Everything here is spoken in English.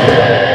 Yeah.